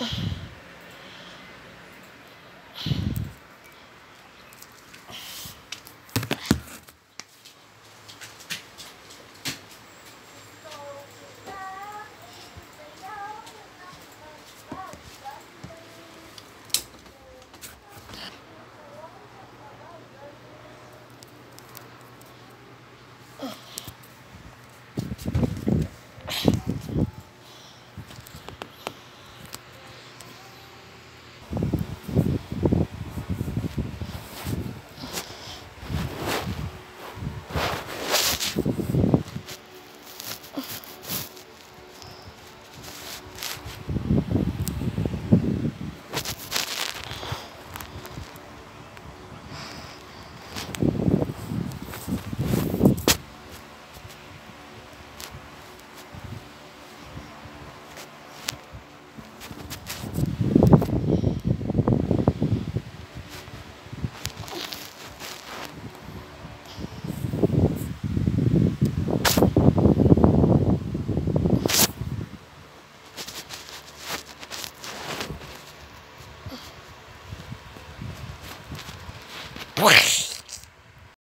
Ugh.